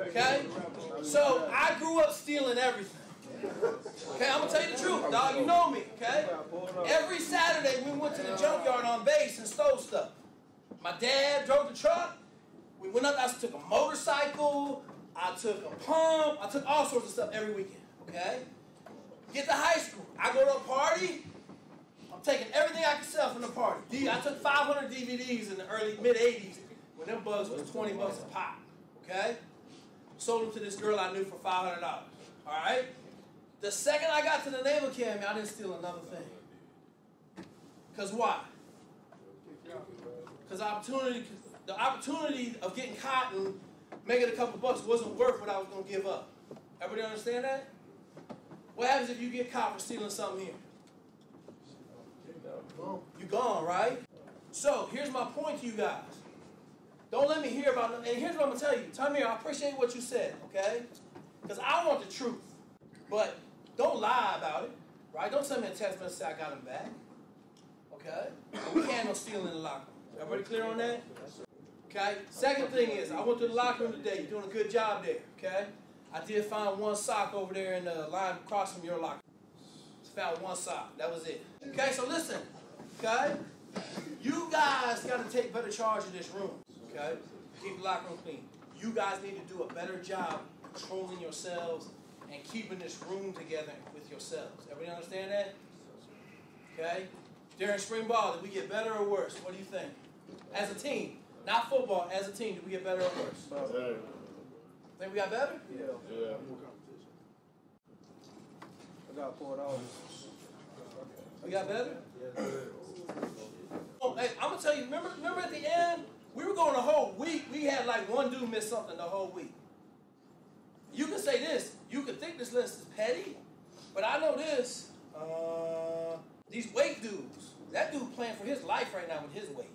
Okay? So I grew up stealing everything. Okay, I'm gonna tell you the truth, dog. You know me, okay? Every Saturday we went to the junkyard on base and stole stuff. My dad drove the truck. We went up, I took a motorcycle, I took a pump, I took all sorts of stuff every weekend, okay? Get to high school. I go to a party, I'm taking everything I can sell from the party. I took 500 DVDs in the early, mid 80s when them bugs was 20 bucks a pop, okay? Sold them to this girl I knew for $500, all right? The second I got to the naval academy, I didn't steal another thing. Because why? Because opportunity, the opportunity of getting caught and making a couple bucks wasn't worth what I was going to give up. Everybody understand that? What happens if you get caught for stealing something here? You're gone, right? So here's my point to you guys. Don't let me hear about it. And here's what I'm going to tell you. Tamir, I appreciate what you said, okay? Because I want the truth. But don't lie about it, right? Don't send me a text message say I got him back. Okay? We can't no stealing in the locker room. Everybody clear on that? Okay? Second thing is, I went to the locker room today. You're doing a good job there, okay? I did find one sock over there in the line across from your locker. Just found one sock. That was it. Okay, so listen, okay? You guys got to take better charge of this room, okay? Keep the locker room clean. You guys need to do a better job controlling yourselves and keeping this room together with yourselves. Everybody understand that? Okay? During spring ball, did we get better or worse? What do you think? As a team, not football, as a team, did we get better or worse? Better. Think we got better? Yeah. Yeah. I got poured out. We got better? Oh, hey, I'm gonna tell you. Remember, remember at the end, we were going a whole week. We had like one dude miss something the whole week. You can say this. You can think this list is petty, but I know this. Uh, these weight dudes. That dude playing for his life right now with his weight.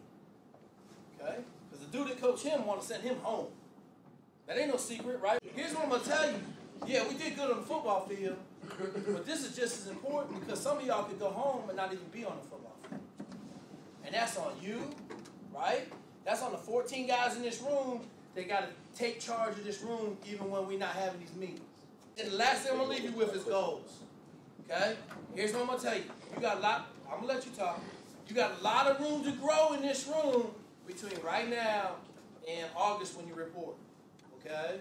Okay? Because the dude that coached him want to send him home. That ain't no secret, right? Here's what I'm gonna tell you. Yeah, we did good on the football field, but this is just as important because some of y'all could go home and not even be on the football field. And that's on you, right? That's on the 14 guys in this room. They got to take charge of this room even when we're not having these meetings. And the last thing I'm going to leave you with is goals. Okay? Here's what I'm going to tell you. You got a lot, I'm going to let you talk. You got a lot of room to grow in this room between right now and August when you report. Okay?